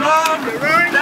Love, right?